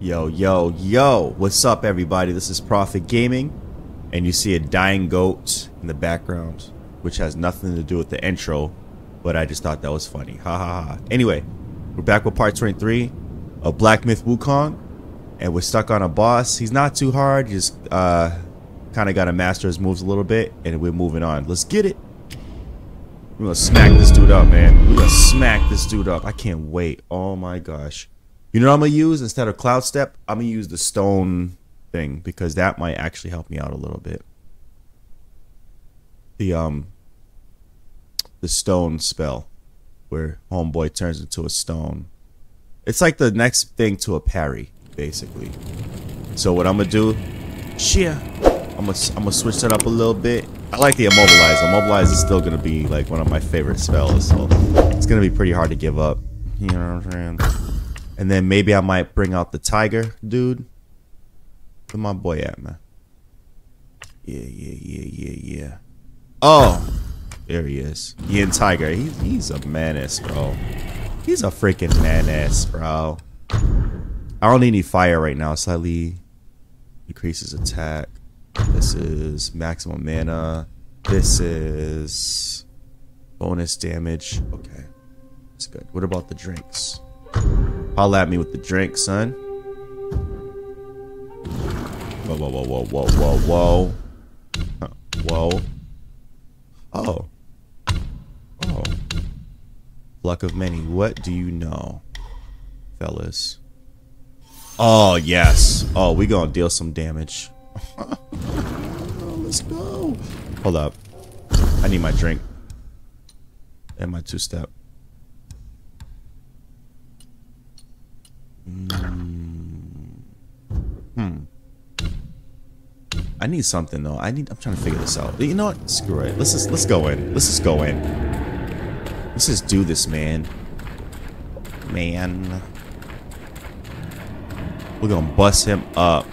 Yo, yo, yo. What's up, everybody? This is Prophet Gaming, and you see a dying goat in the background, which has nothing to do with the intro, but I just thought that was funny. Ha ha ha. Anyway, we're back with part 23 of Black Myth Wukong, and we're stuck on a boss. He's not too hard, just uh, kind of got to master his moves a little bit, and we're moving on. Let's get it. We're gonna smack this dude up, man. We're gonna smack this dude up. I can't wait. Oh my gosh. You know what I'm gonna use instead of Cloud Step? I'm gonna use the stone thing because that might actually help me out a little bit. The um the stone spell where homeboy turns into a stone. It's like the next thing to a parry, basically. So what I'm gonna do, shit, I'm gonna I'm gonna switch that up a little bit. I like the immobilize. Immobilize is still gonna be like one of my favorite spells, so it's gonna be pretty hard to give up. You know what I'm saying? And then maybe I might bring out the tiger dude. Where my boy at, man? Yeah, yeah, yeah, yeah, yeah. Oh, there he is. Yin Tiger. He, he's a menace, bro. He's a freaking menace, bro. I don't need any fire right now. Slightly increases attack. This is maximum mana. This is bonus damage. Okay. That's good. What about the drinks? Holla at me with the drink, son. Whoa, whoa, whoa, whoa, whoa, whoa, whoa. Huh. Whoa. Oh. Oh. Pluck of Many. What do you know, fellas? Oh, yes. Oh, we gonna deal some damage. Let's go. Hold up. I need my drink. And my two-step. Hmm. I need something though. I need. I'm trying to figure this out. You know what? Screw it. Let's just let's go in. Let's just go in. Let's just do this, man. Man. We're gonna bust him up.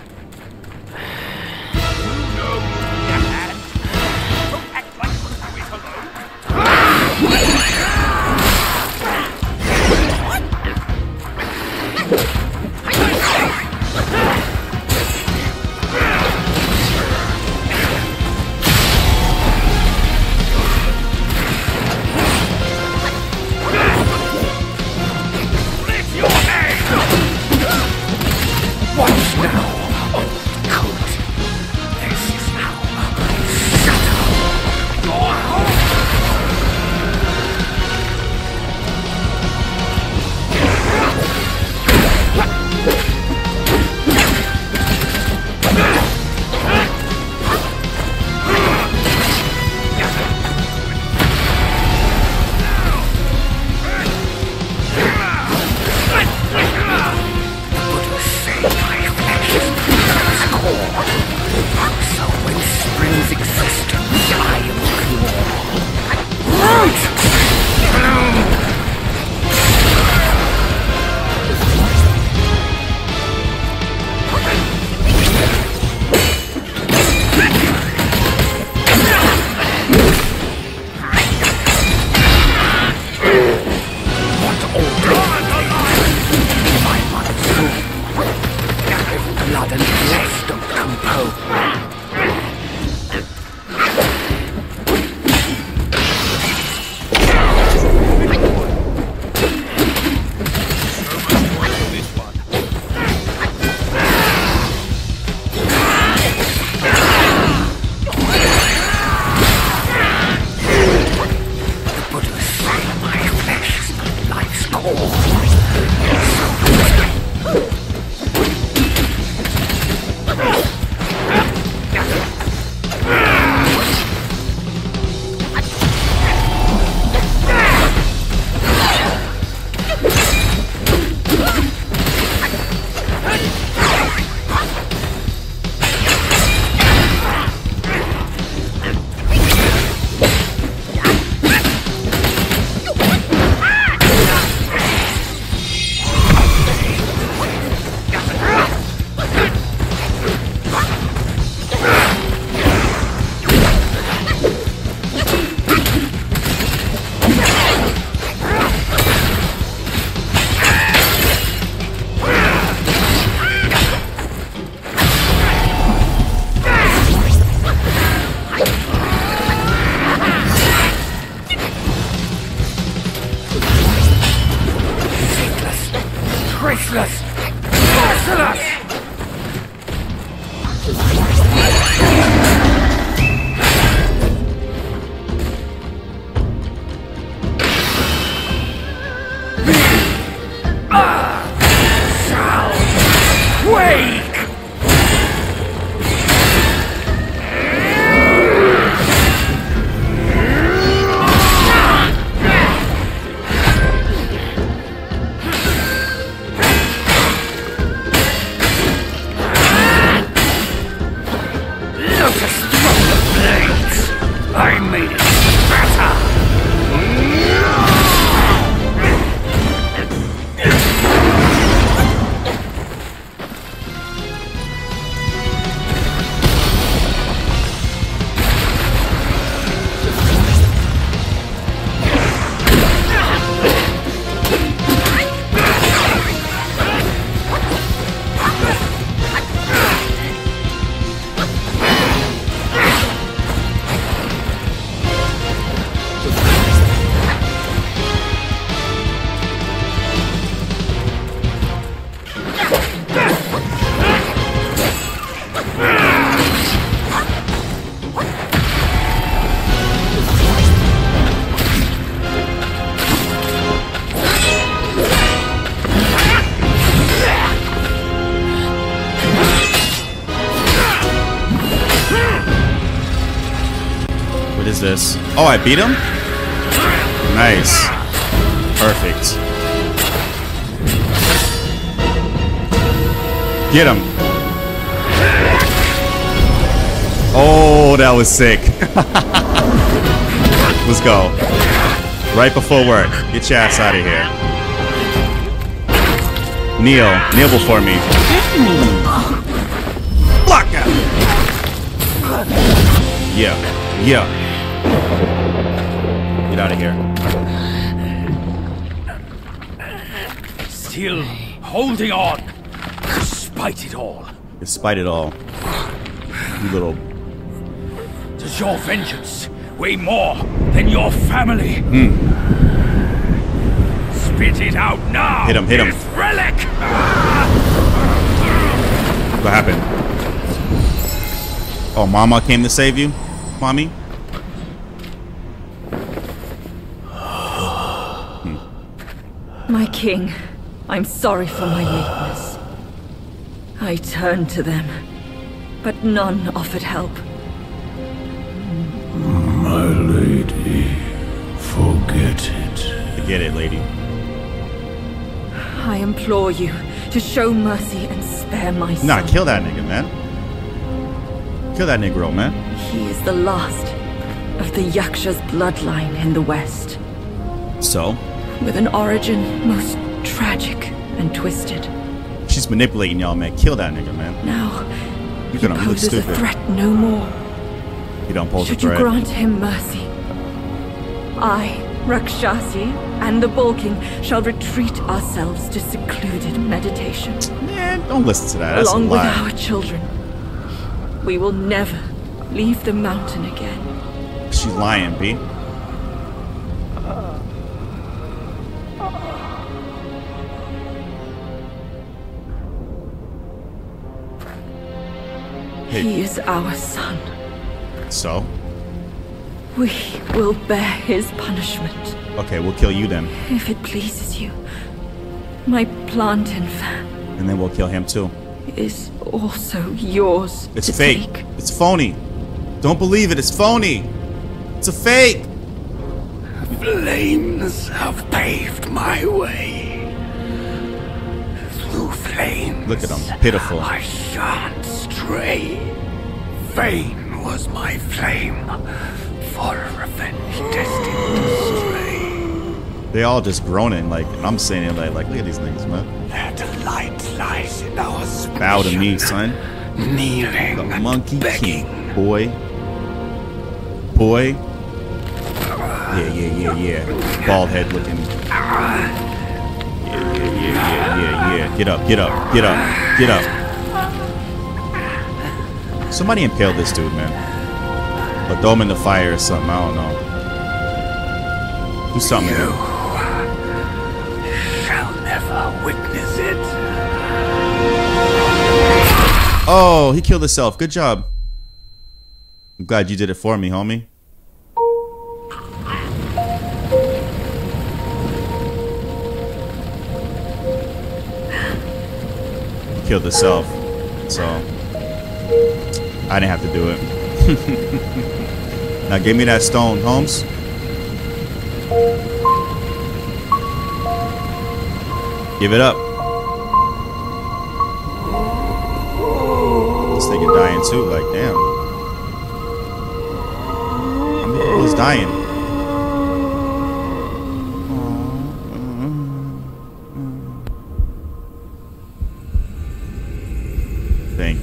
Oh, I beat him? Nice. Perfect. Get him. Oh, that was sick. Let's go. Right before work. Get your ass out of here. Kneel. Kneel before me. Block out. Yeah. Yeah. Get out of here. Still holding on, despite it all. Despite it all. You little. Does your vengeance weigh more than your family? Hmm. Spit it out now! Hit him, hit him. This relic! What happened? Oh, Mama came to save you? Mommy? My king, I'm sorry for my weakness. I turned to them, but none offered help. My lady, forget it. Forget it, lady. I implore you to show mercy and spare my son. Nah, kill that nigga, man. Kill that Negro, man. He is the last of the Yaksha's bloodline in the West, So? With an origin most tragic and twisted. She's manipulating y'all, man. Kill that nigga, man. Now, You're he gonna look poses a stupid. threat no more. You don't pose a threat. Should you grant him mercy, I, Rakshasi, and the Bull King shall retreat ourselves to secluded meditation. Man, don't listen to that. That's Along a with our children. We will never leave the mountain again. She's lying, B. Hey. He is our son. So? We will bear his punishment, Okay, we'll kill you then. if it pleases you. My plantain fan And then we'll kill him too. is also yours It's to fake. take. It's phony. Don't believe it. It's phony. It's a fake. Flames have paved my way. Through flames. Look at him. Pitiful. I shan't stray. Vain was my flame, for revenge destined to stray. They all just groaning like and I'm saying it like like look at these niggas, man. Their delight lies in our Bow to me, son. Kneeling The monkey begging. king, boy. Boy. Yeah, yeah, yeah, yeah. Bald head looking. Yeah, yeah, yeah, yeah, yeah, yeah. Get up, get up, get up, get up. Somebody impale this dude, man. Or throw him in the fire or something. I don't know. Do something. You shall never witness it. Oh, he killed himself. Good job. I'm glad you did it for me, homie. He killed himself. So I didn't have to do it. now give me that stone, Holmes. Give it up. This nigga dying too, like damn. Many people is dying?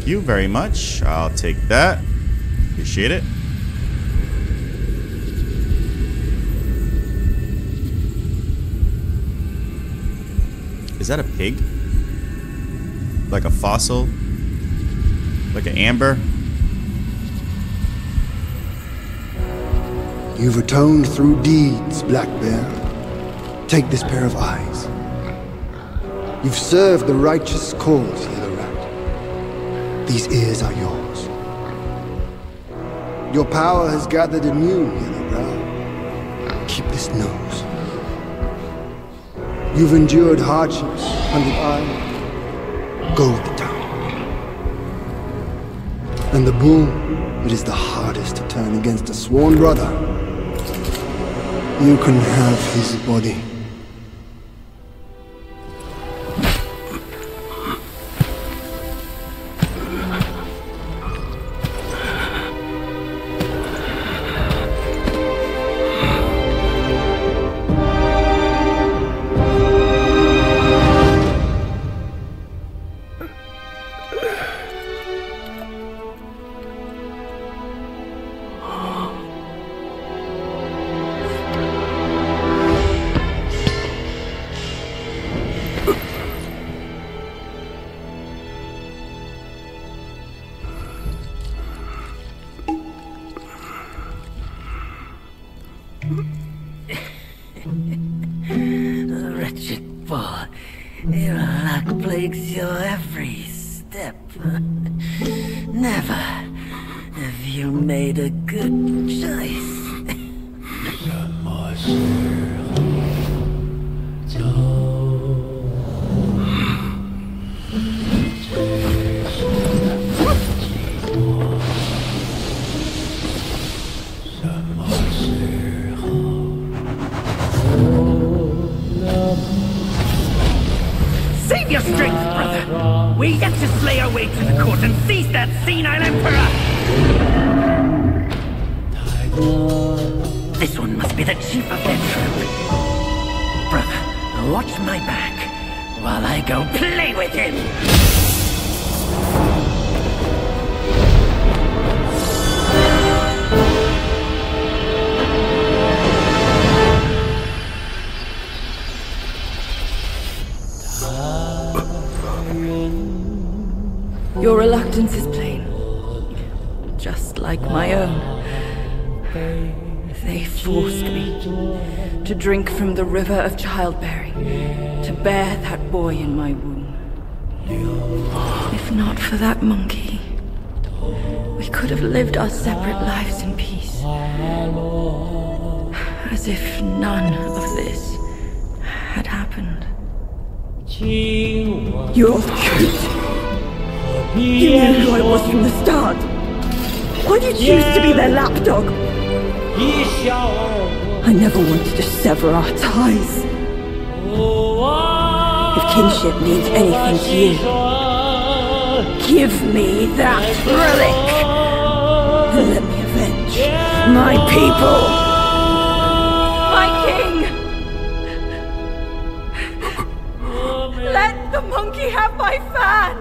You very much. I'll take that. Appreciate it. Is that a pig? Like a fossil? Like an amber? You've atoned through deeds, Black Bear. Take this pair of eyes. You've served the righteous cause, Rat. These ears are yours. Your power has gathered anew, Yellow Brow. Keep this nose. You've endured hardships, Hundred Eye. Go with the town. And the bull, it is the hardest to turn against a sworn brother. You can have his body. Of childbearing, to bear that boy in my womb. If not for that monkey, we could have lived our separate lives in peace. As if none of this had happened. You're cute. You knew who I was from the start. Why did you choose to be their lapdog? I never wanted to sever our ties. If kinship means anything to you, give me that relic and let me avenge my people. My king! Let the monkey have my fan!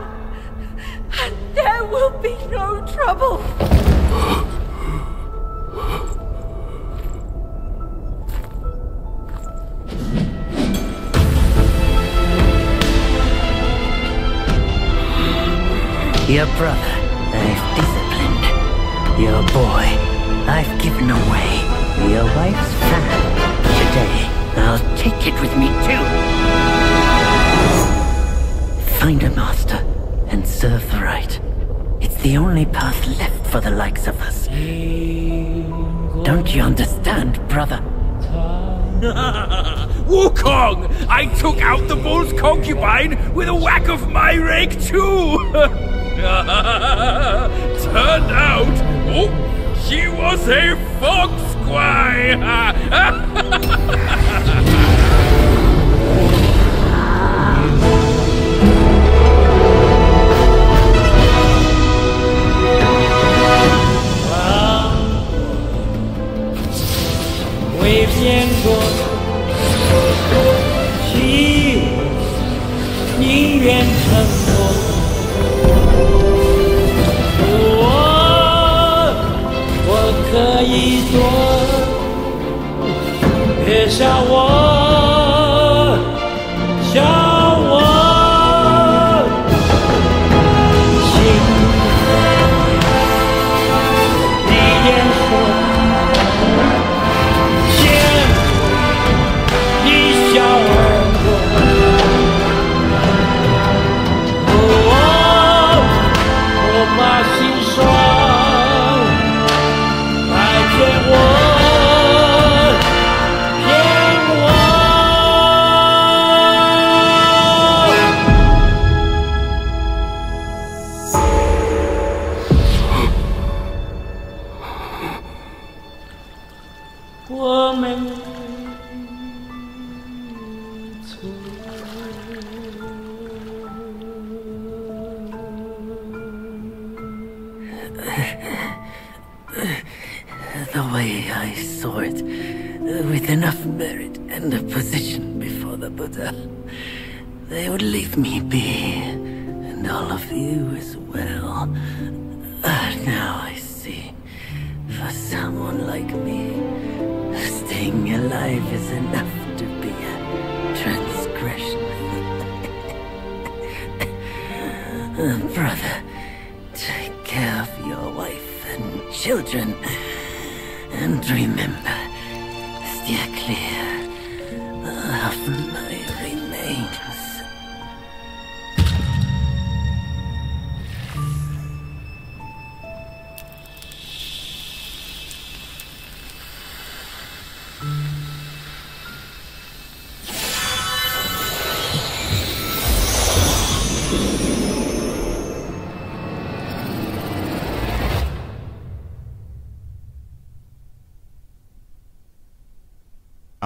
And there will be no trouble. Your brother, I've disciplined. Your boy, I've given away. Your wife's fan. Today, I'll take it with me too. Find a master and serve the right. It's the only path left for the likes of us. Don't you understand, brother? Wukong! I took out the bull's concubine with a whack of my rake too! Turned out, oh, she was a fox squire! The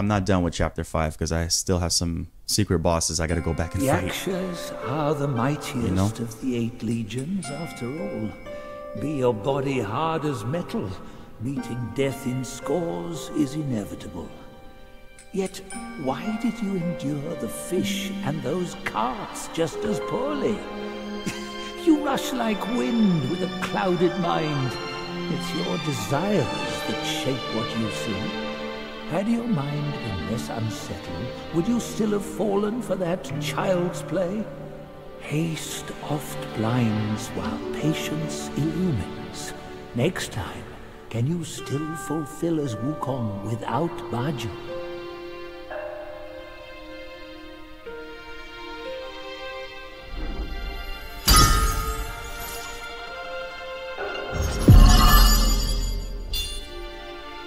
I'm not done with chapter five because I still have some secret bosses I got to go back and fight. Yakshas are the mightiest know? of the eight legions, after all. Be your body hard as metal, meeting death in scores is inevitable. Yet, why did you endure the fish and those carts just as poorly? you rush like wind with a clouded mind. It's your desires that shape what you see. Had your mind been less unsettled, would you still have fallen for that child's play? Haste oft blinds while patience illumines. Next time, can you still fulfill as Wukong without Bajie?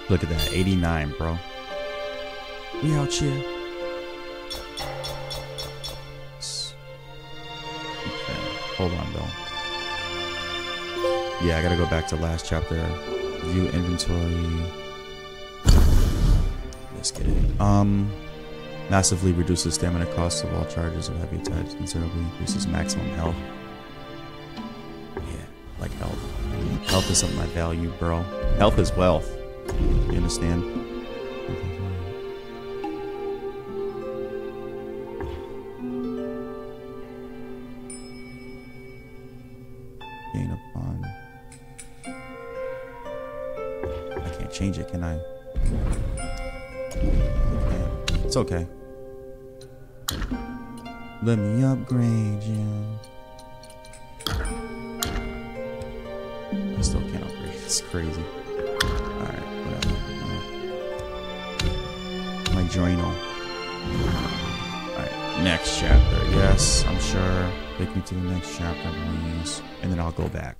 Look at that, 89, bro. We out here. Okay, hold on though. Yeah, I gotta go back to last chapter. View inventory. Let's get it. Um, massively reduces stamina costs of all charges of heavy attacks. Considerably increases maximum health. Yeah, like health. Health is something I value, bro. Health is wealth. You understand? Gain upon. I can't change it, can I? Okay. It's okay. Let me upgrade you. To the next chapter, please. And then I'll go back.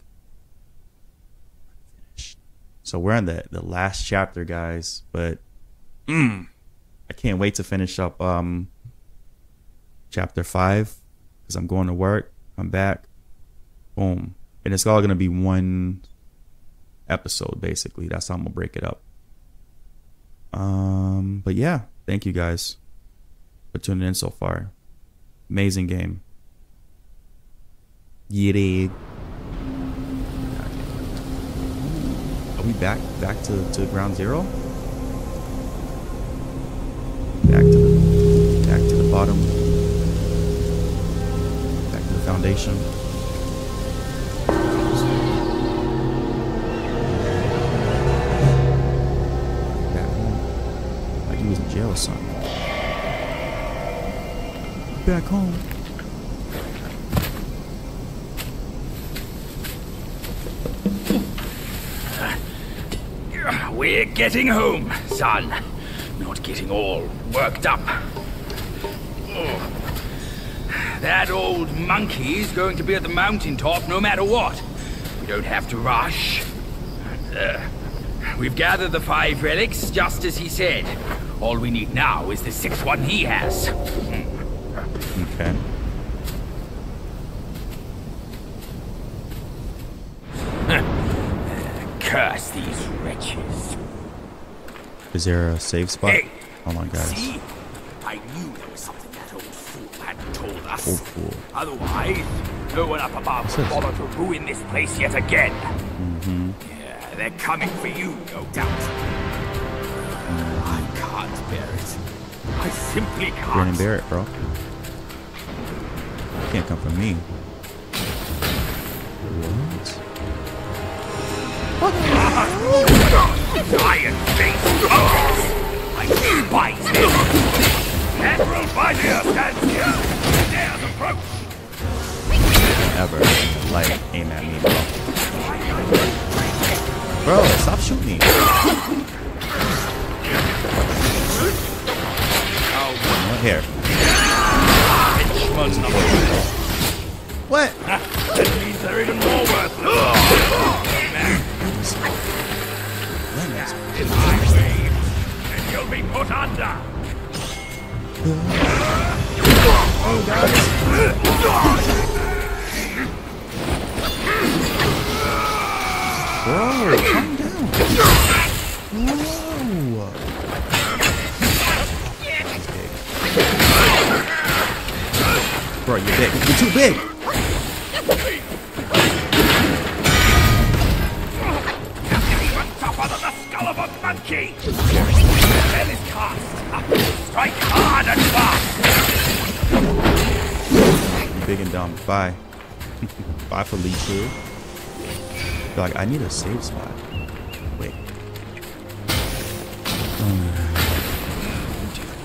So we're on the the last chapter, guys. But mm, I can't wait to finish up um chapter five because I'm going to work. I'm back. Boom, and it's all gonna be one episode basically. That's how I'm gonna break it up. Um, but yeah, thank you guys for tuning in so far. Amazing game. Yeah. Are we back back to, to ground zero? Back to the back to the bottom. Back to the foundation. Back home. Like he was in jail or something. Back home. We're getting home, son. Not getting all worked up. Oh. That old monkey's going to be at the mountaintop no matter what. We don't have to rush. Uh, we've gathered the five relics just as he said. All we need now is the sixth one he has. Okay. Curse these wretches. Is there a save spot? Hey, Hold on, guys. See? I knew there was something that old fool hadn't told us. Old fool. Otherwise, no one up above would bother to ruin this place yet again. Mm-hmm. Yeah, they're coming for you, no doubt. I can't bear it. I simply can't. Grin and bear it, bro. Can't come from me. What? Iron face! I despise them! Admiral Vizier stands here! Dares approach! Ever. Like, aim at me, bro. Bro, stop shooting me. What here? Henchman number two. What? That means they're even more worthless. Lemons. My way, and you'll be put under. Bro, calm down. Whoa. Bro, you're big. You're too big. Than skull of a monkey. Spell is cast. Strike hard and fast. Big and dumb. Bye. Bye for Lee True. Like, I need a save spot. Wait.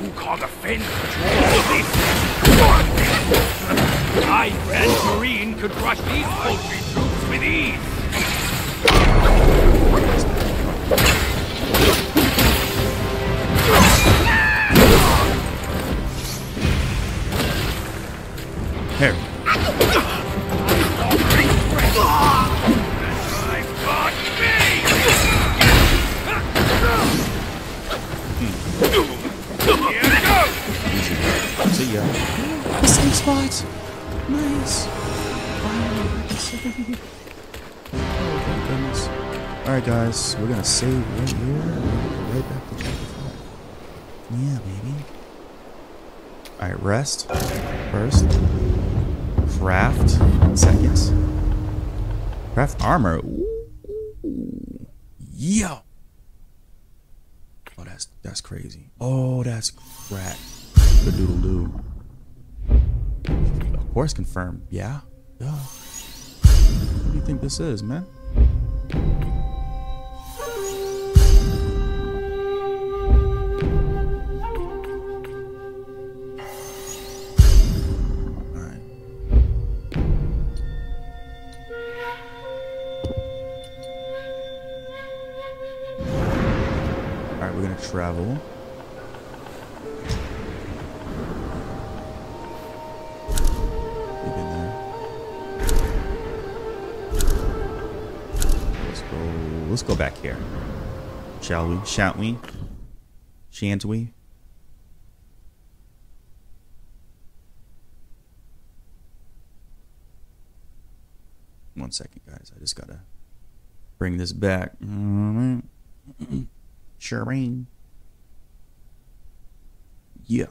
Who can't offend all this? I, Grand Marine, could crush these poultry troops with ease. Alright, guys. We're gonna save right here. Right back to chapter 5. Yeah, baby. Alright, rest. First. Craft. Seconds. Craft armor. Ooh. Yo. Oh, that's that's crazy. Oh, that's crack. The doodle doo. Of course, confirmed. Yeah. Yeah. What do you think this is, man? Travel. Let's go let's go back here. Shall we? Shan't we? Shan't we? One second, guys. I just gotta bring this back. Shireen. Yeah.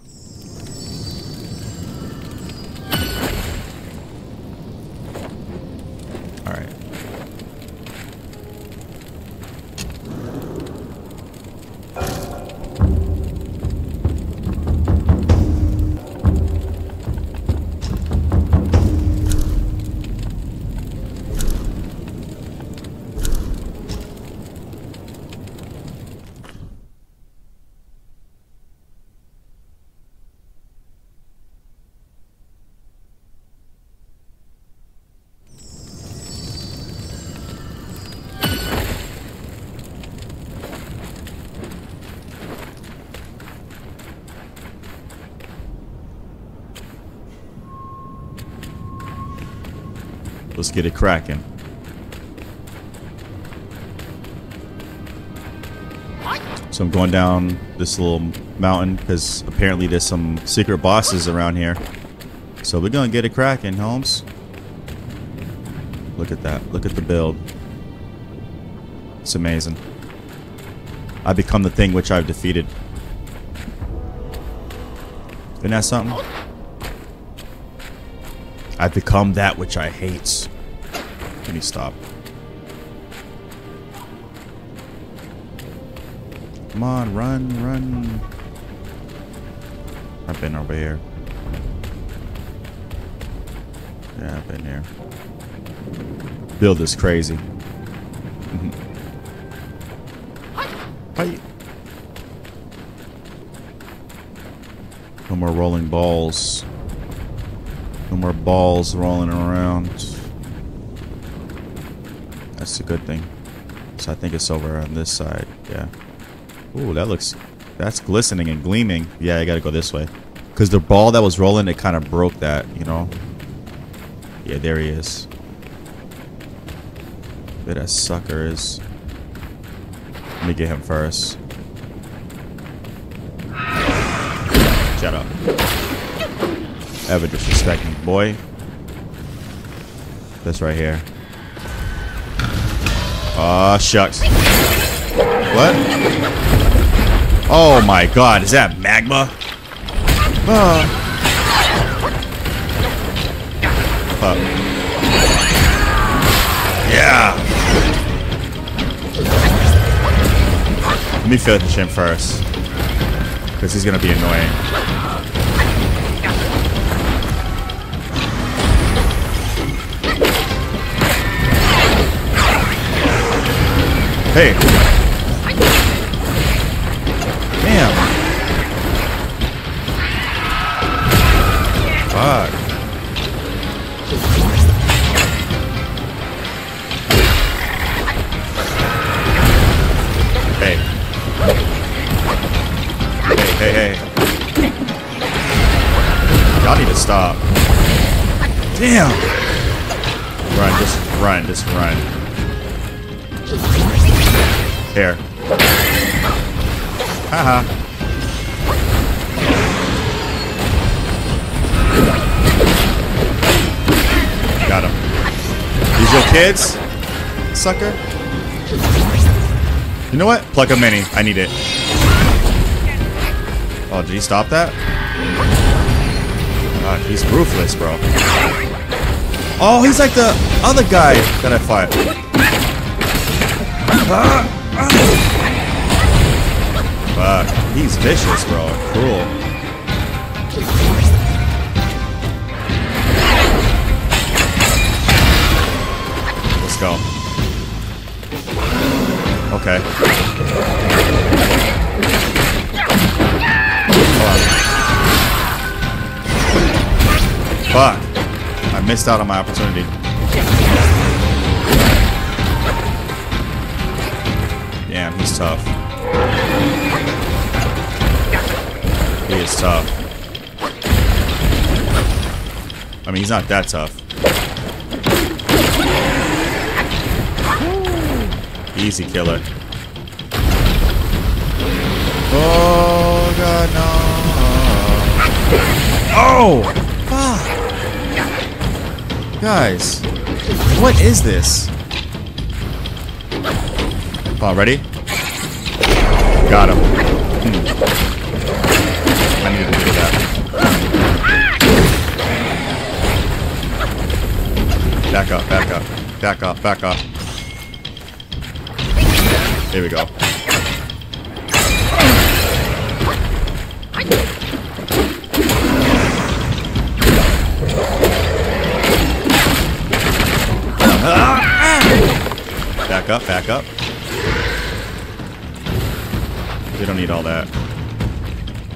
Get it cracking. So I'm going down this little mountain because apparently there's some secret bosses around here. So we're gonna get it cracking, Holmes. Look at that. Look at the build. It's amazing. I become the thing which I've defeated. Isn't that something? I've become that which I hate. Can you stop? Come on, run, run. I've been over here. Yeah, I've been here. Build is crazy. Hi. No more rolling balls. No more balls rolling around. That's a good thing. So I think it's over on this side. Yeah. Ooh, that looks... That's glistening and gleaming. Yeah, I gotta go this way. Because the ball that was rolling, it kind of broke that, you know? Yeah, there he is. Where that sucker is. Let me get him first. Shut up. Ever disrespect me, boy. This right here. Oh, shucks. What? Oh my god, is that magma? Uh. Uh. Yeah. Let me finish him first. Because he's to be annoying. Hey. Damn. Fuck. Hey. Hey, hey, hey. Y'all need to stop. Damn. Run, just run, just run. Here. Haha. Got him. These your kids? Sucker? You know what? Pluck of Many. I need it. Oh, did he stop that? God, he's ruthless, bro. Oh, he's like the other guy that I fought. Uh, Fuck, he's vicious, bro. Cruel. Let's go. Okay. On. Fuck. I missed out on my opportunity. He's tough. He is tough. I mean, he's not that tough. Easy killer. Oh god, no. Oh! Fuck! Guys, what is this? Oh, ready? Got him. Hmm. I needed to do that. Back up, back up, back up, back up. Here we go. Back up, back up. We don't need all that.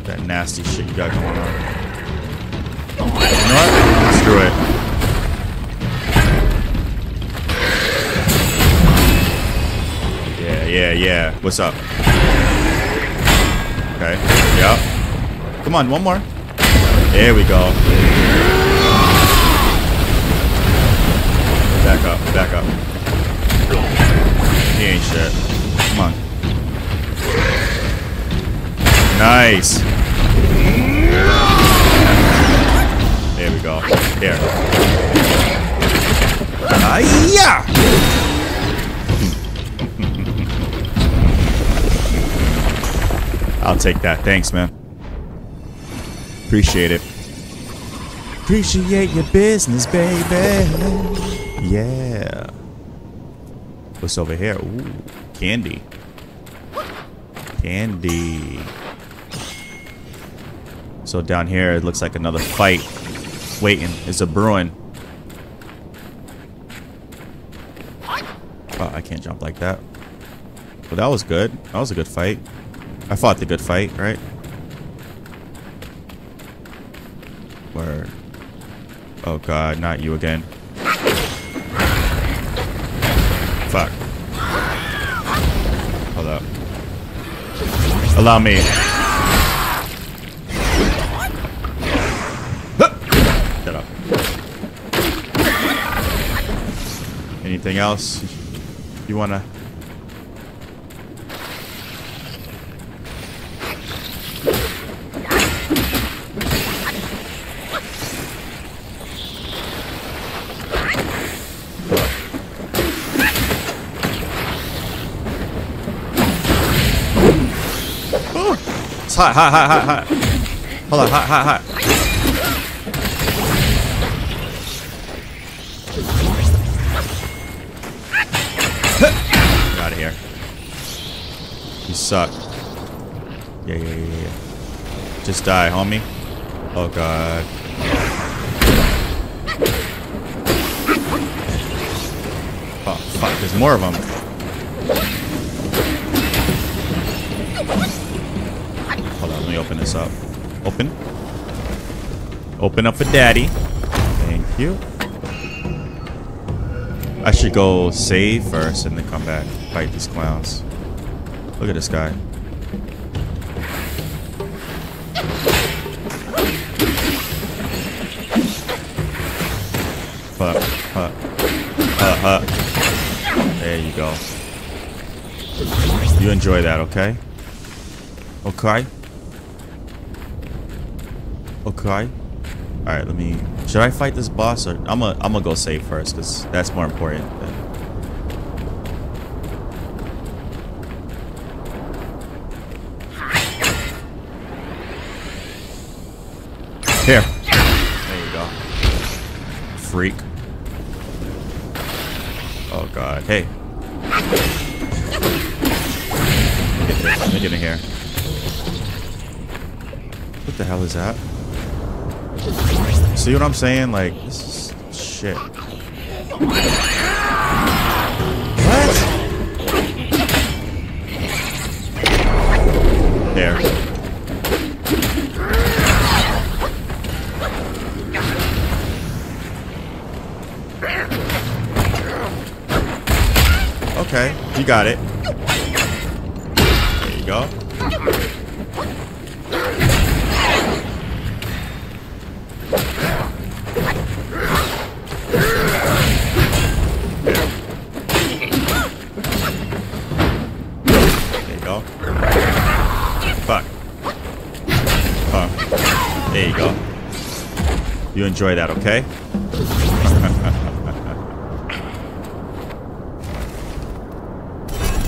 That nasty shit you got going on. You know what? Screw it. Yeah, yeah, yeah. What's up? Okay. Yep. Come on, one more. There we go. Back up, back up. He ain't shit. Nice. There we go. Here. Ah, I'll take that. Thanks, man. Appreciate it. Appreciate your business, baby. Yeah. What's over here? Ooh, candy. Candy. So down here, it looks like another fight waiting. It's a brewing. Oh, I can't jump like that. But that was good. That was a good fight. I fought the good fight, right? Where? Oh god, not you again. Fuck. Hold up. Allow me. Huh! Shut up. Anything else you wanna? It's hot, hot, hot, hot, hot. Hold on, hot, hot, hot. Suck. Yeah, yeah, yeah, yeah. Just die, homie. Oh, God. Oh, fuck. There's more of them. Hold on, let me open this up. Open. Open up for daddy. Thank you. I should go save first and then come back. Fight these clowns. Look at this guy. Fuck. Fuck. Huh. There you go. You enjoy that, okay? Okay. Okay. All right, let me. Should I fight this boss or I'm gonna I'm gonna go save first because that's more important. Than, here. There you go. Freak. Oh god. Hey. Let me get in here. What the hell is that? See what I'm saying? Like, this is shit. got it. There you go. There you go. Fuck. Fuck. There you go. You enjoy that, okay?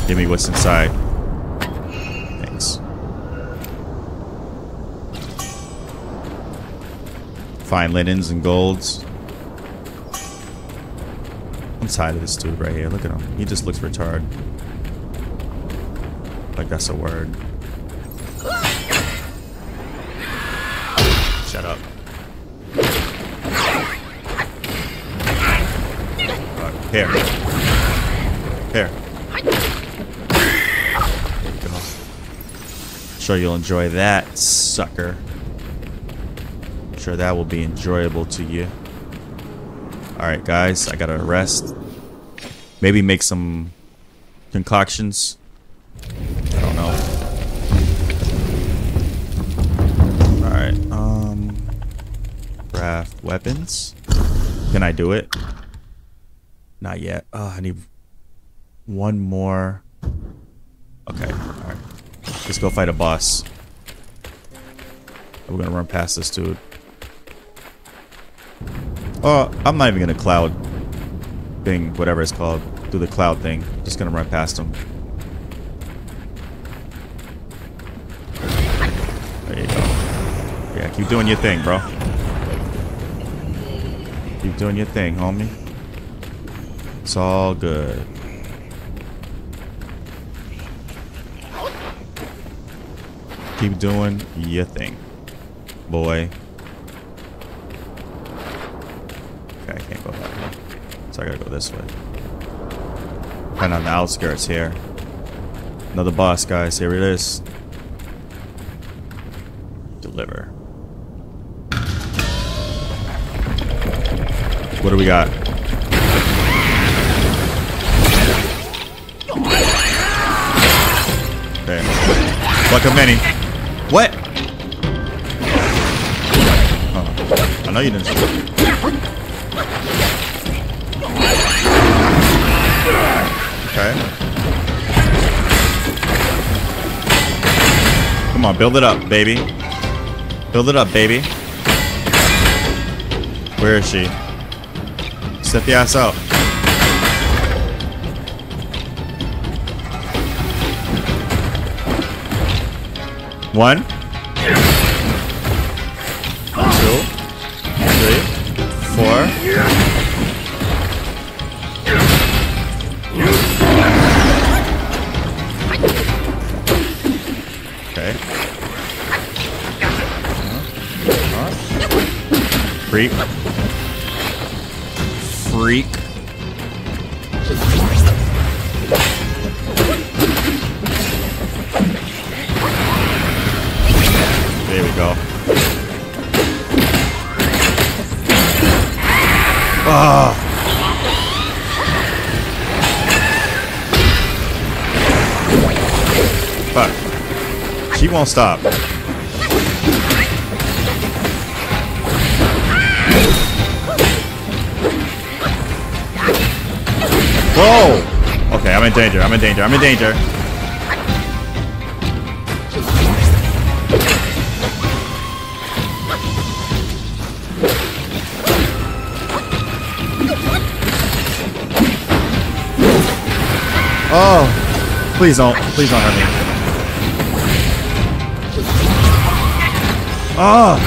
Give me what's inside. Thanks. Fine linens and golds. I'm tired of this dude right here. Look at him. He just looks retarded. Like that's a word. Shut up. Here. Here. There you go. Sure you'll enjoy that, sucker. Sure that will be enjoyable to you. Alright guys, I gotta rest. Maybe make some concoctions. I don't know. Alright, um craft weapons. Can I do it? Not yet. Oh, I need one more. Okay, alright. Let's go fight a boss. We're gonna run past this dude. Oh, I'm not even gonna cloud thing, whatever it's called. Do the cloud thing. Just gonna run past him. There you go. Yeah, keep doing your thing, bro. Keep doing your thing, homie. It's all good. Keep doing your thing, boy. Okay, I can't go that way. So I gotta go this way. Kind of on the outskirts here. Another boss, guys. Here it is. Deliver. What do we got? Okay. Like a mini. What? Oh, I know you didn't. Okay. Come on, build it up, baby. Build it up, baby. Where is she? Step the ass out. One. Two. Three. Four. Okay. Freak. Stop. Whoa! Okay, I'm in danger. I'm in danger. I'm in danger. Oh, please don't. Please don't hurt me. Oh!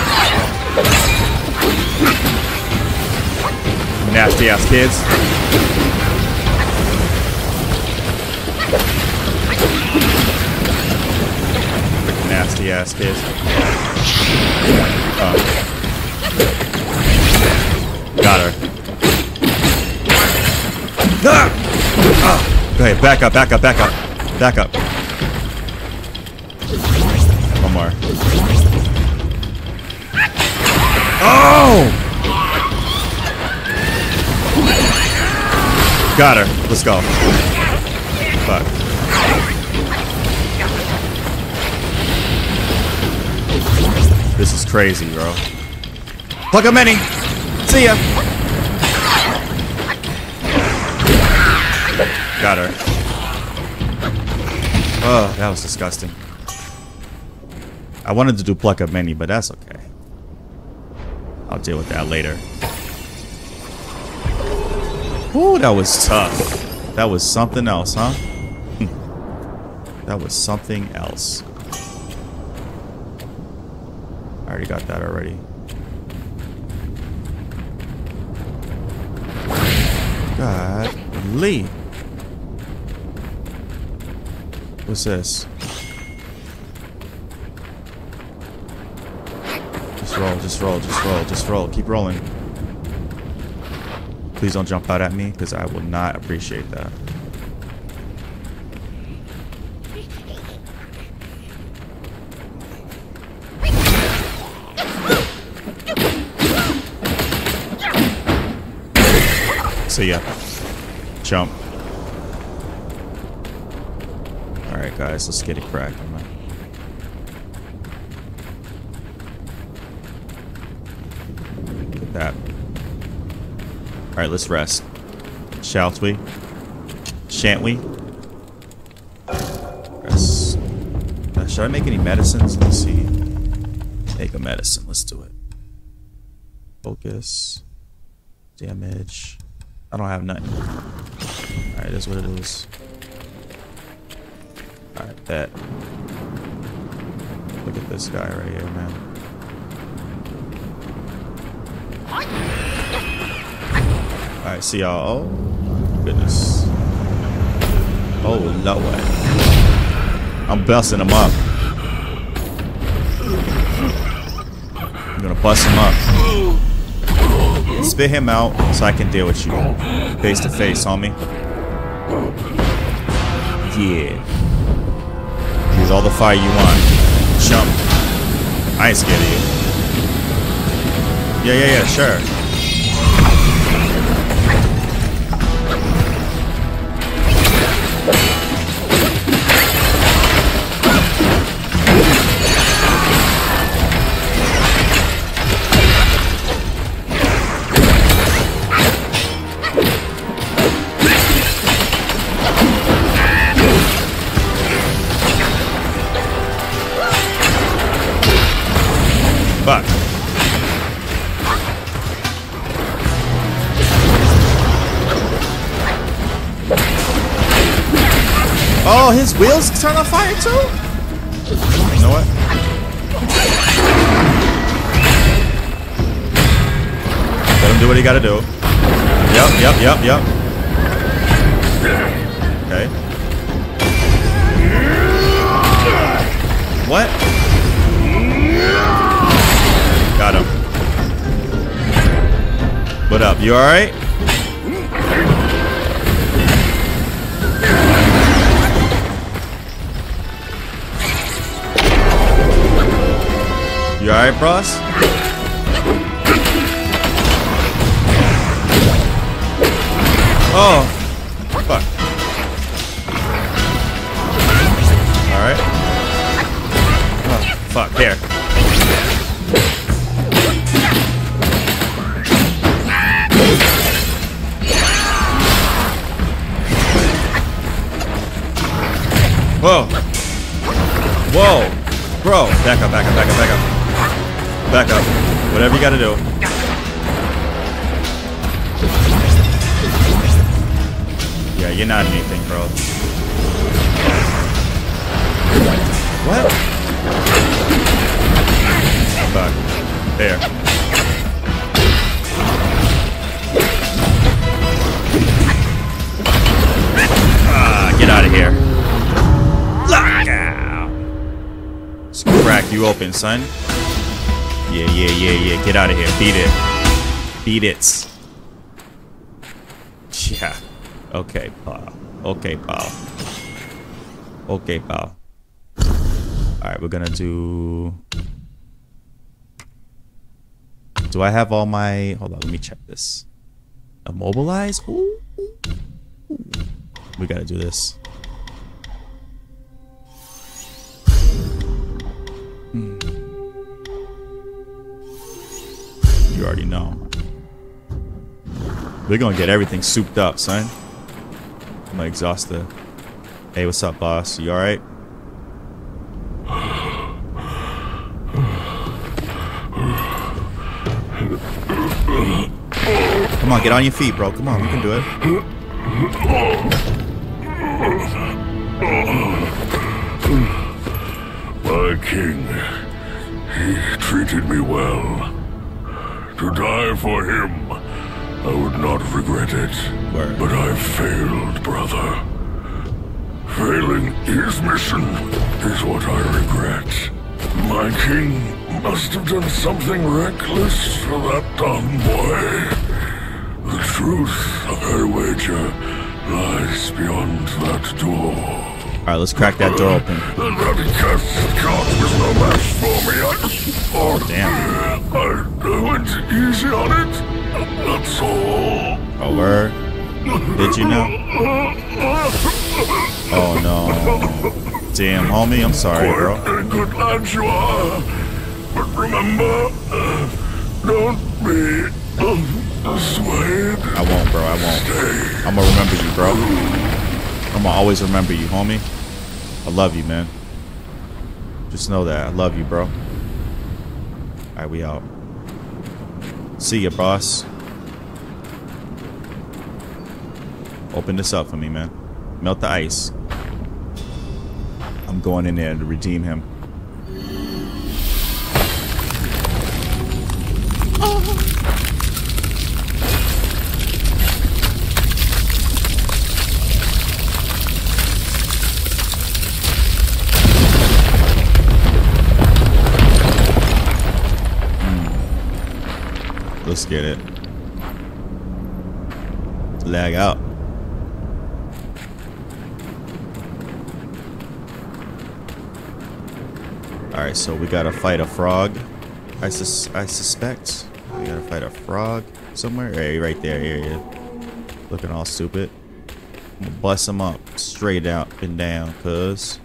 Nasty ass kids. Nasty ass kids. Oh. Got her. Ah! Ah! Ahead, back up, back up, back up. Back up. Oh! Got her. Let's go. Fuck. This is crazy, bro. Pluck of Many. See ya. Got her. Oh, that was disgusting. I wanted to do Pluck of Many, but that's okay. Deal with that later. Ooh, that was tough. That was something else, huh? that was something else. I already got that already. God, Lee. What's this? Just roll, just roll, just roll. Keep rolling. Please don't jump out at me, because I will not appreciate that. See ya. Jump. Alright guys, let's get it cracking. Get that. Alright, let's rest. Shall we? Shan't we? Rest. Uh, should I make any medicines? Let's see. Make a medicine. Let's do it. Focus. Damage. I don't have nothing. Alright, that's what it is. Alright, that. Look at this guy right here, man. Alright, see y'all. Oh, goodness. Oh, Lord. I'm busting him up. I'm gonna bust him up. Spit him out so I can deal with you. Face to face, homie. Yeah. Use all the fire you want. Jump. I ain't scared of you. Yeah, yeah, yeah, sure. Oh, his wheels turn on fire too? You know what? Let him do what he gotta do. Yep, yep, yep, yep. Okay. What? Got him. What up? You alright? You alright, bros? Oh. Fuck. Alright. Oh, fuck. Here. Whoa. Whoa. Bro. Back up, back up, back up, back up. Back up. Whatever you gotta do. Yeah, you're not anything, bro. What? Fuck. There. Ah, get out of here. Let's crack you open, son. Yeah, yeah, yeah, yeah. Get out of here. Beat it. Beat it. Yeah. Okay, pal. Okay, pal. Okay, pal. Alright, we're gonna do... Do I have all my... Hold on, let me check this. Immobilize? Ooh. We gotta do this. You already know. We're gonna get everything souped up, son. I'm exhausted. Hey, what's up, boss? You alright? Come on, get on your feet, bro. Come on, we can do it. My king, he treated me well. To die for him, I would not regret it. Word. But I failed, brother. Failing his mission is what I regret. My king must have done something reckless for that dumb boy. The truth, I wager, lies beyond that door. All right, let's crack that door open. And that cursed cart was no match for me. I, oh, Damn. I, I went easy on it. That's all. Oh, word. Did you know? Oh, no. Damn, homie. I'm sorry, bro. Good lad you are. But remember, uh, don't be swayed. I won't, bro. I won't. I'm gonna remember you, bro. I'm gonna always remember you, homie. I love you, man. Just know that. I love you, bro. Alright, we out. See ya, boss. Open this up for me, man. Melt the ice. I'm going in there to redeem him. Get it. Lag out. Alright, so we gotta fight a frog. I sus I suspect. We gotta fight a frog somewhere. Hey, right there, here he is. Looking all stupid. Bust him up straight out and down, cuz.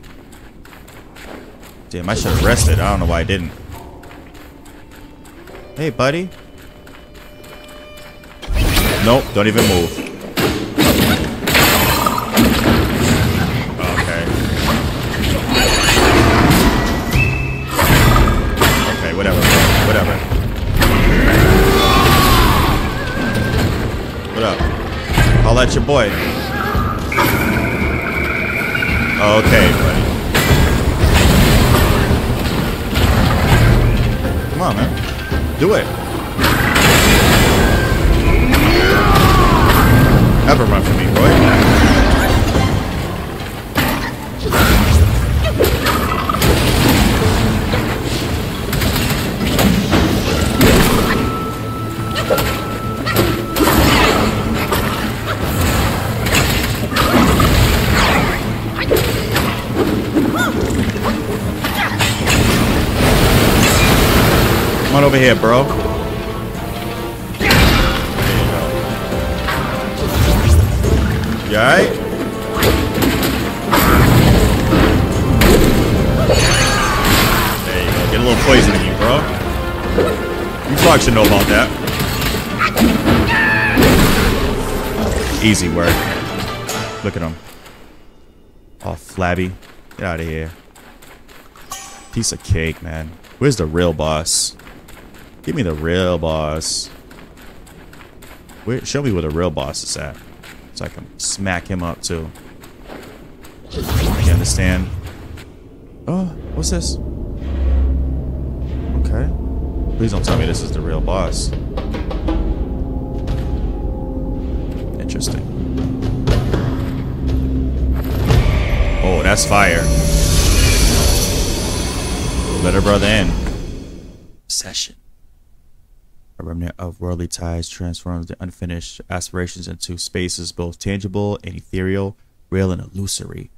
Damn, I should have rested. I don't know why I didn't. Hey, buddy. Nope, don't even move. Okay. Okay, whatever. Whatever. What up? I'll at your boy. Okay, buddy. Come on, man. Do it. Never run from me, boy. Come on over here, bro. Alright? There you go. Get a little poison in you, bro. You probably should know about that. Easy work. Look at him. All flabby. Get out of here. Piece of cake, man. Where's the real boss? Give me the real boss. Where, show me where the real boss is at. So I can smack him up too. You understand? Oh, what's this? Okay. Please don't tell me this is the real boss. Interesting. Oh, that's fire. Let her brother in. Session. A remnant of worldly ties transforms the unfinished aspirations into spaces both tangible and ethereal, real and illusory.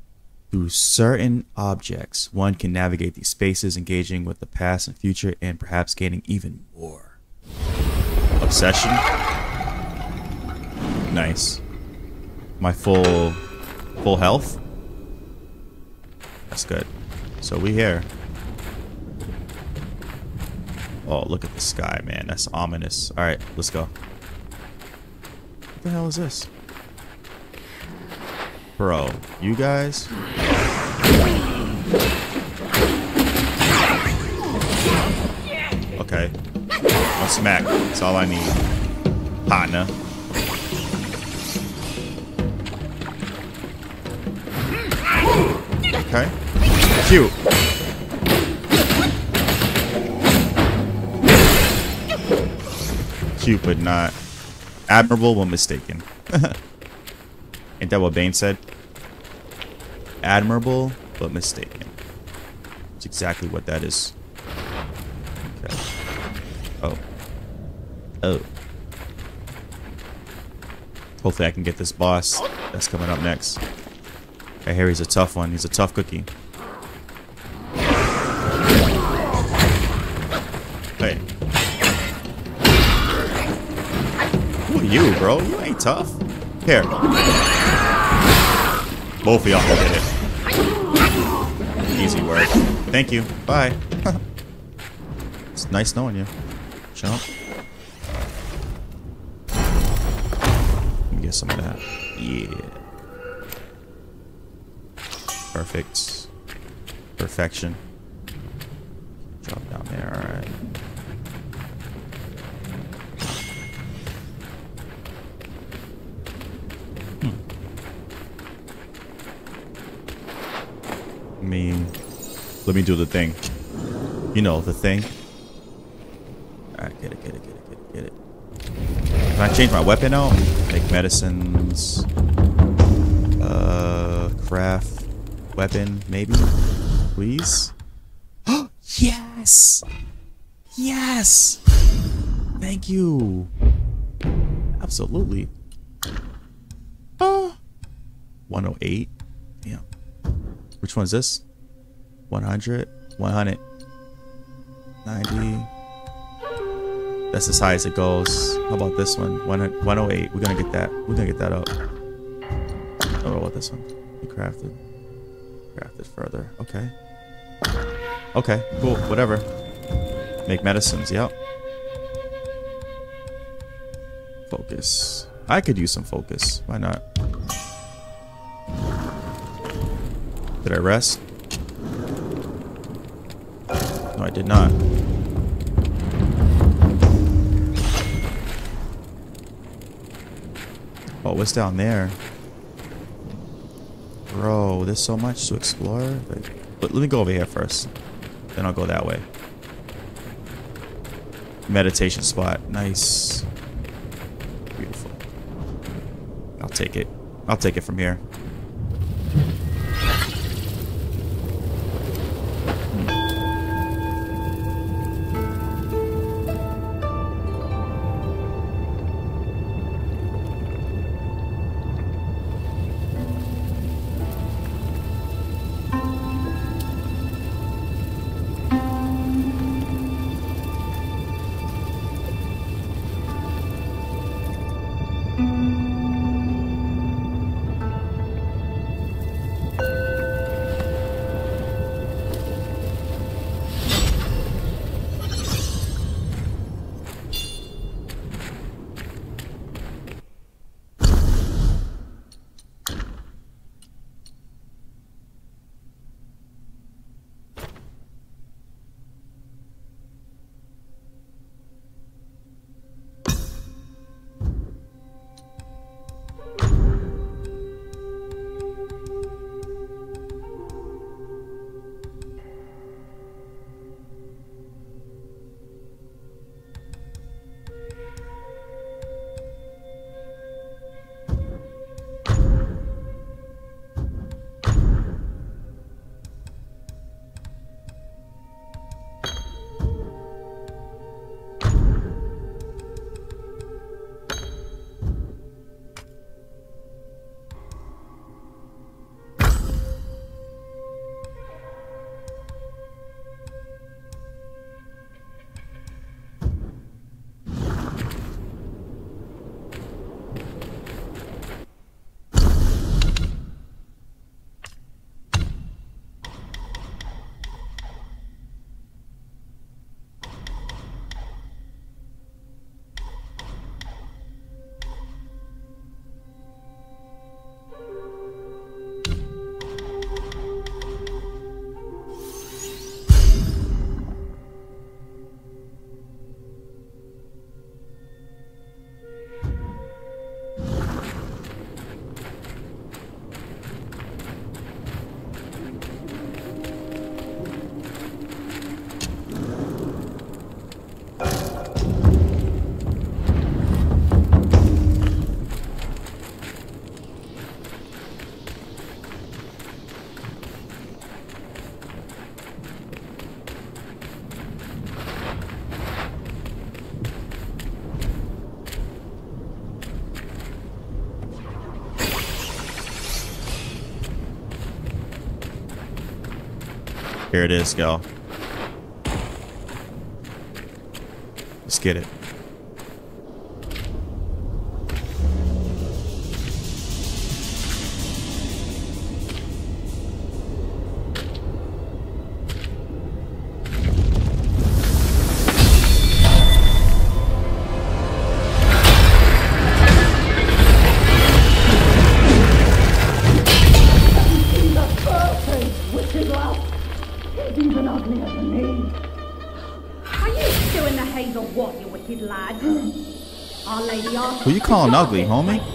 Through certain objects, one can navigate these spaces, engaging with the past and future, and perhaps gaining even more. Obsession. Nice. My full, full health. That's good. So we here. Oh, look at the sky, man. That's ominous. All right, let's go. What the hell is this? Bro, you guys? Okay. A smack. That's all I need. Partner. Okay. Cute. Cute, but not admirable but mistaken. Ain't that what Bane said? Admirable but mistaken. It's exactly what that is. Okay. Oh. Oh. Hopefully I can get this boss that's coming up next. Hear he's a tough one. He's a tough cookie. You, bro? You ain't tough. Here. Both of y'all can get it. Easy work. Thank you. Bye. it's nice knowing you. Jump. Let me get some of that. Yeah. Perfect. Perfection. Drop down there, alright. I mean, let me do the thing. You know, the thing. Alright, get it, get it, get it, get it, get it. Can I change my weapon out? Make medicines. Uh, craft. Weapon, maybe? Please? yes! Yes! Thank you. Absolutely. Oh. 108. Yeah. Which one is this? 100, 100, 90. That's as high as it goes. How about this one? 100 108. We're gonna get that. We're gonna get that up. I don't know about this one. We crafted. Crafted further. Okay. Okay. Cool. Whatever. Make medicines. Yep. Focus. I could use some focus. Why not? Did I rest? No, I did not. Oh, what's down there? Bro, there's so much to explore. Like, but let me go over here first. Then I'll go that way. Meditation spot. Nice. Beautiful. I'll take it. I'll take it from here. Here it is, y'all. Let's get it. An ugly, homie.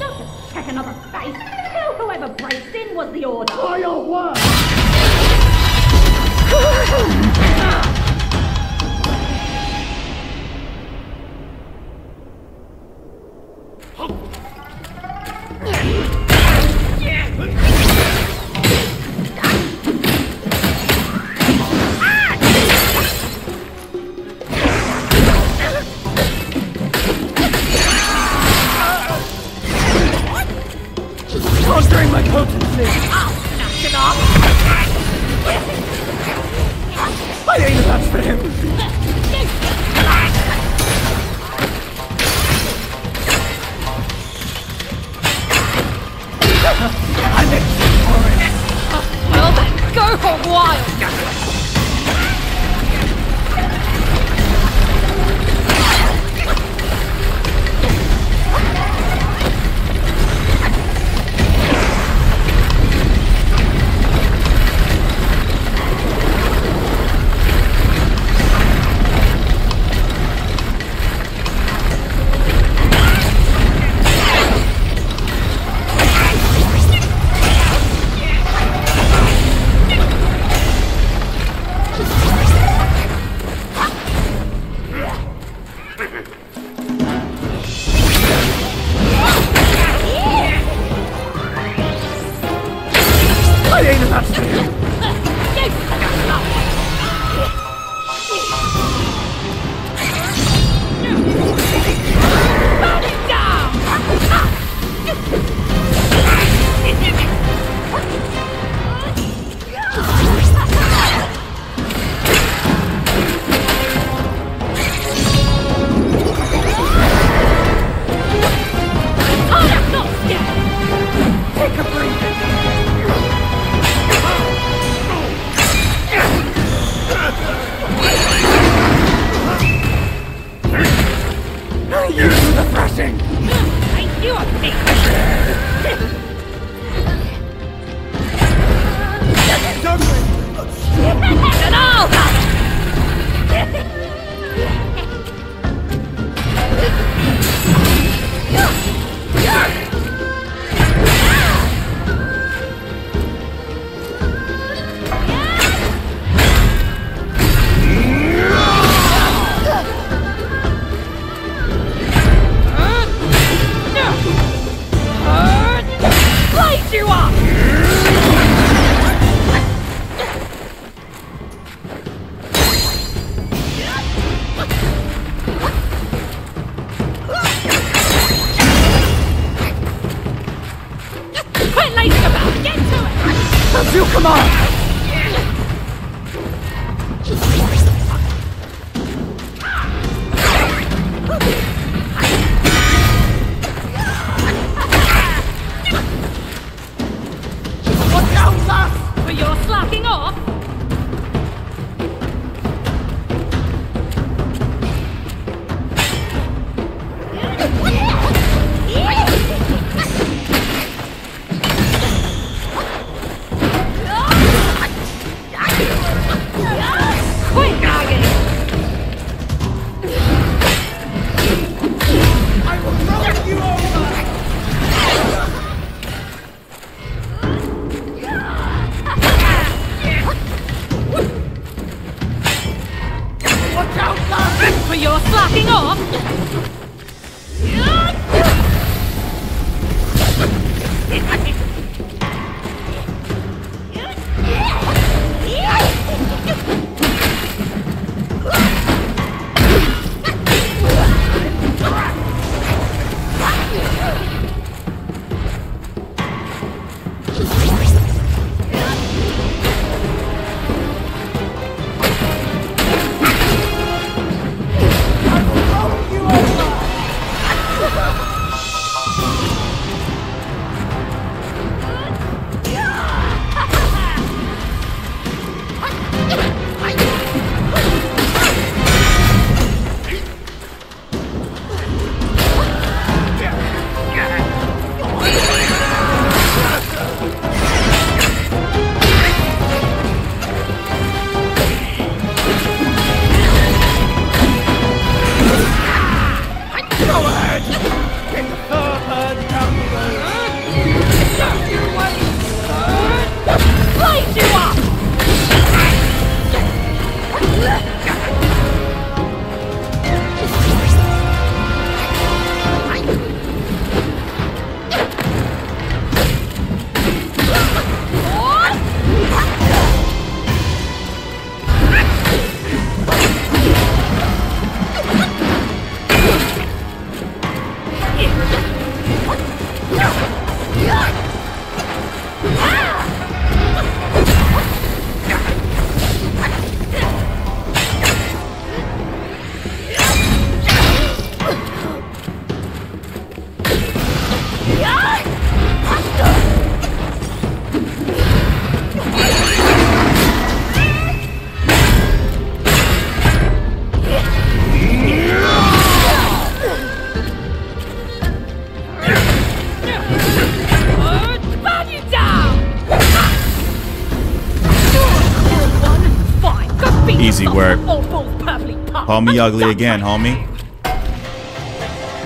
Call me ugly again, homie.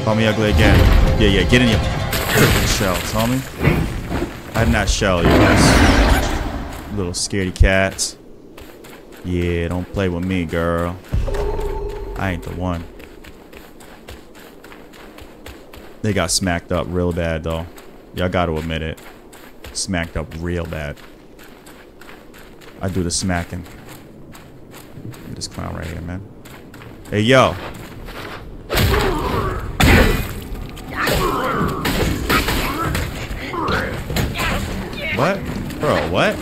Call me ugly again. Yeah, yeah, get in your shells, homie. Hide in not shell, you guys. Little scaredy cats. Yeah, don't play with me, girl. I ain't the one. They got smacked up real bad, though. Y'all gotta admit it. Smacked up real bad. I do the smacking. This clown right here, man. Hey, yo. What? Bro, what?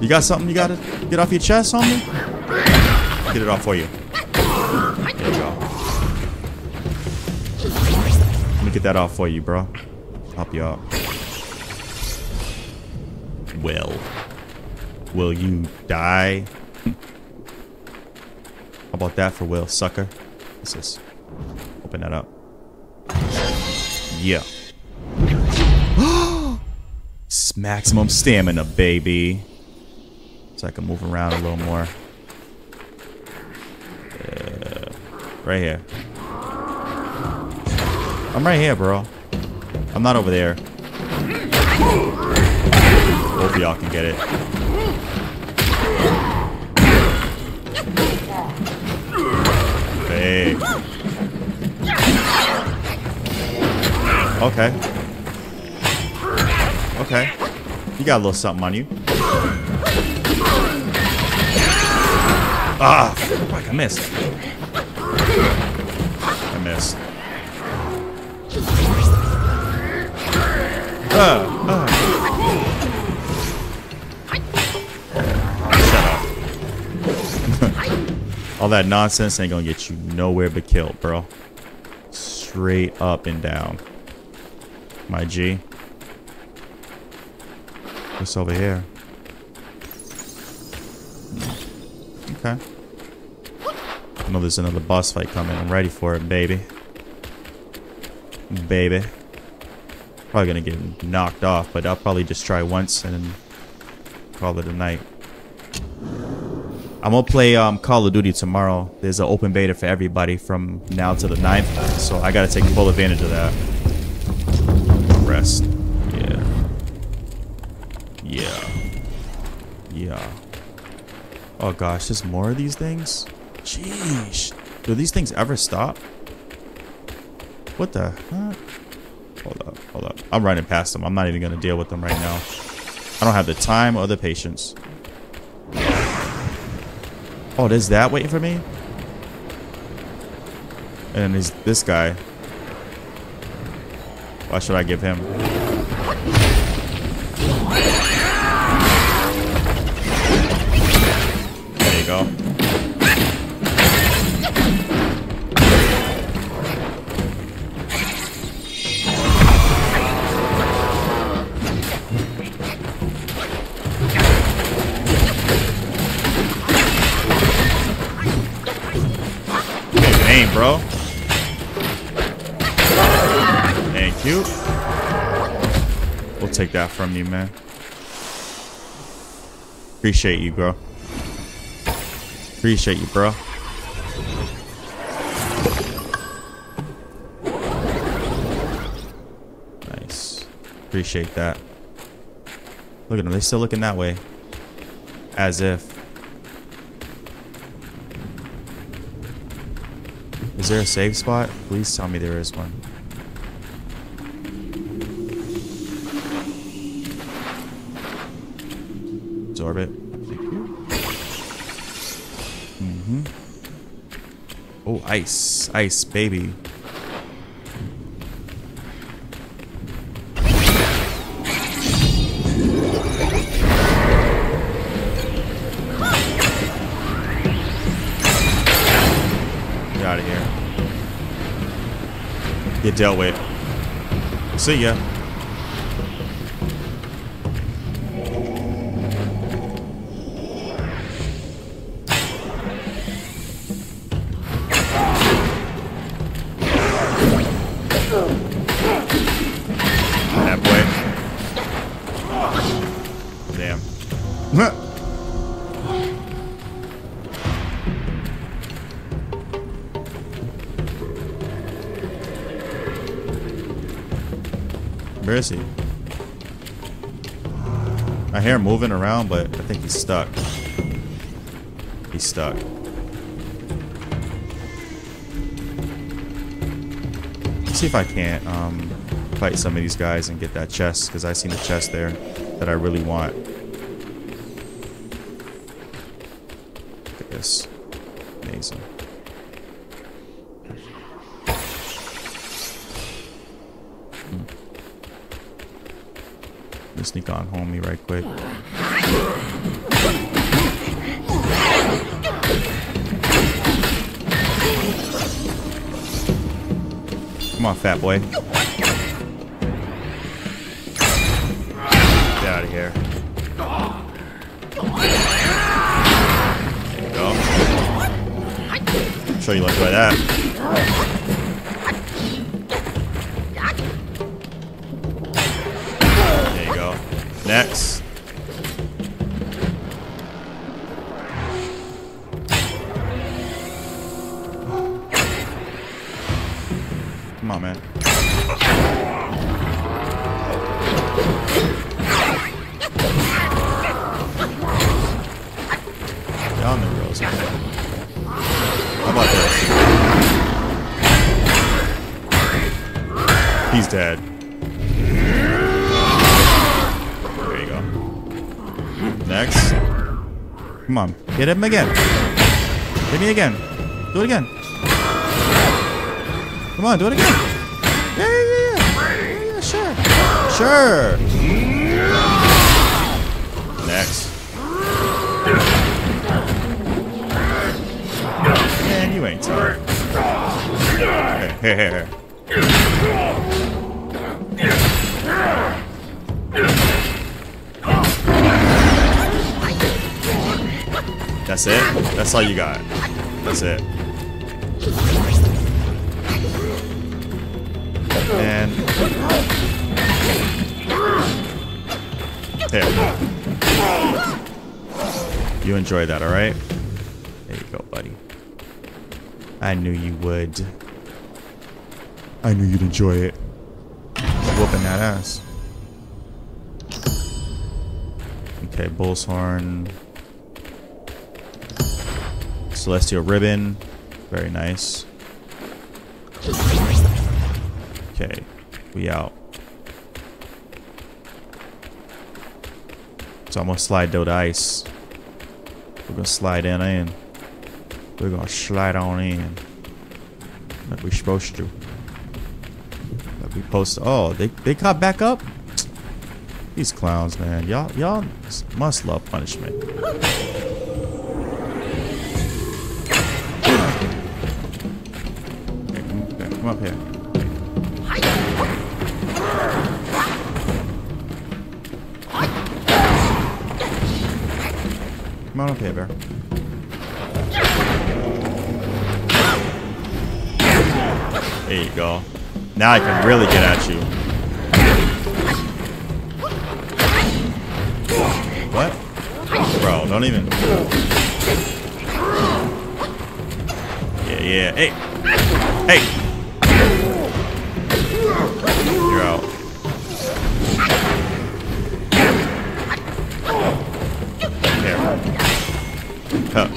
You got something you gotta get off your chest, homie? Get it off for you. There you go. Let me get that off for you, bro. Help you out. Will. Will you die? How about that for Will, sucker? What's this? Open that up. Yeah. Maximum stamina, baby. So I can move around a little more. Uh, right here. I'm right here, bro. I'm not over there. Of y'all can get it. Hey. Okay. Okay. You got a little something on you. Ah, fuck, I missed. I missed. Uh, All that nonsense ain't gonna get you nowhere but killed, bro. Straight up and down. My G. What's over here? Okay. I know there's another boss fight coming. I'm ready for it, baby. Baby. Probably gonna get knocked off, but I'll probably just try once and then call it a night. I'm gonna play um, Call of Duty tomorrow. There's an open beta for everybody from now to the 9th, so I gotta take full advantage of that. Rest. Yeah. Yeah. Yeah. Oh gosh, there's more of these things? Jeez. Do these things ever stop? What the heck? Hold up, hold up. I'm running past them. I'm not even gonna deal with them right now. I don't have the time or the patience. Oh, there's that waiting for me? And there's this guy. Why should I give him? Take that from you, man. Appreciate you, bro. Appreciate you, bro. Nice. Appreciate that. Look at them. They're still looking that way. As if. Is there a save spot? Please tell me there is one. Absorb it. Mm-hmm. Oh, ice. Ice, baby. Get out of here. Get dealt with. See ya. Is he? I hear him moving around, but I think he's stuck. He's stuck. Let's see if I can't um, fight some of these guys and get that chest, because I seen a chest there that I really want. Come Come on. Hit him again. Hit me again. Do it again. Come on, do it again. Yeah, yeah, yeah, yeah. Sure. Sure. Next. Man, you ain't tough. Here, here, here. That's it? That's all you got. That's it. And here. You enjoy that, alright? There you go, buddy. I knew you would. I knew you'd enjoy it. Whooping that ass. Okay, Bull's Horn. Celestial Ribbon. Very nice. Okay, we out. So I'm gonna slide down the ice. We're gonna slide in in. We're gonna slide on in. Like we're supposed to. Like we post. Oh, they they caught back up. These clowns, man. Y'all y'all must love punishment. Now I can really get at you. What? Bro, don't even. Yeah, yeah. Hey! Hey! You're out. There.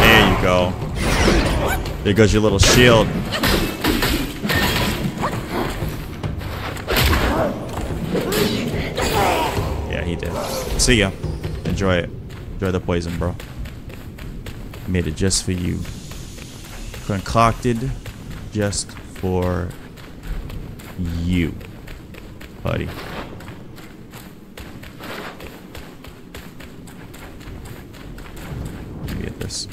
There you go. There goes your little shield. Yeah, he did. See ya. Enjoy it. Enjoy the poison, bro. Made it just for you. Concocted just for you, buddy. Get this.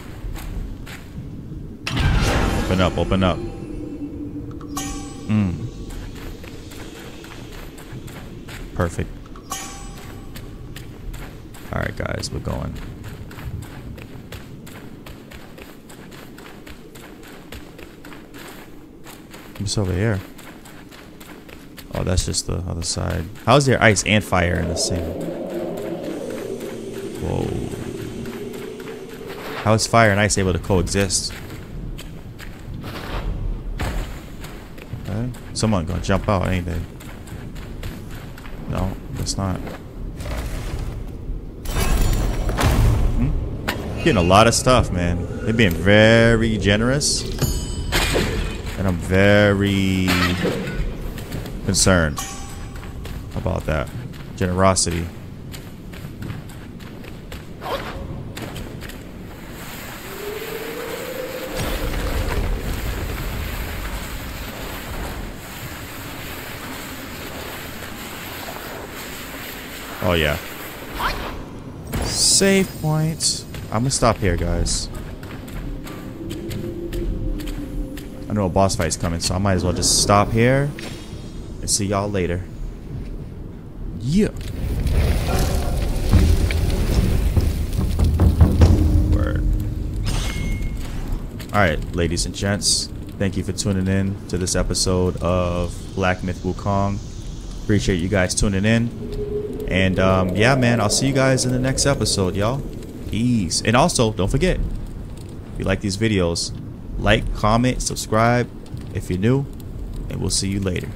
Open up, open up. Mmm. Perfect. Alright, guys, we're going. What's over here? Oh, that's just the other side. How is there ice and fire in the same? Whoa. How is fire and ice able to coexist? Okay. Someone gonna jump out, ain't they? It's not. Hmm? Getting a lot of stuff, man. They're being very generous. And I'm very concerned about that. Generosity. Oh yeah. Save point. I'm gonna stop here, guys. I know a boss fight's coming, so I might as well just stop here and see y'all later. Yeah. Word. Alright, ladies and gents. Thank you for tuning in to this episode of Black Myth Wukong. Appreciate you guys tuning in. And um, yeah, man, I'll see you guys in the next episode, y'all. Peace. And also, don't forget, if you like these videos, like, comment, subscribe if you're new, and we'll see you later.